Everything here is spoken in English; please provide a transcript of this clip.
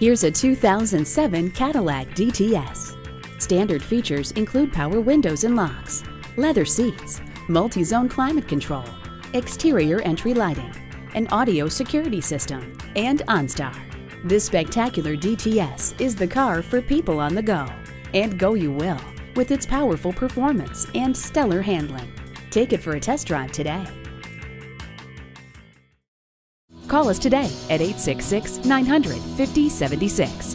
Here's a 2007 Cadillac DTS. Standard features include power windows and locks, leather seats, multi-zone climate control, exterior entry lighting, an audio security system, and OnStar. This spectacular DTS is the car for people on the go. And go you will, with its powerful performance and stellar handling. Take it for a test drive today. Call us today at 866 900 5076.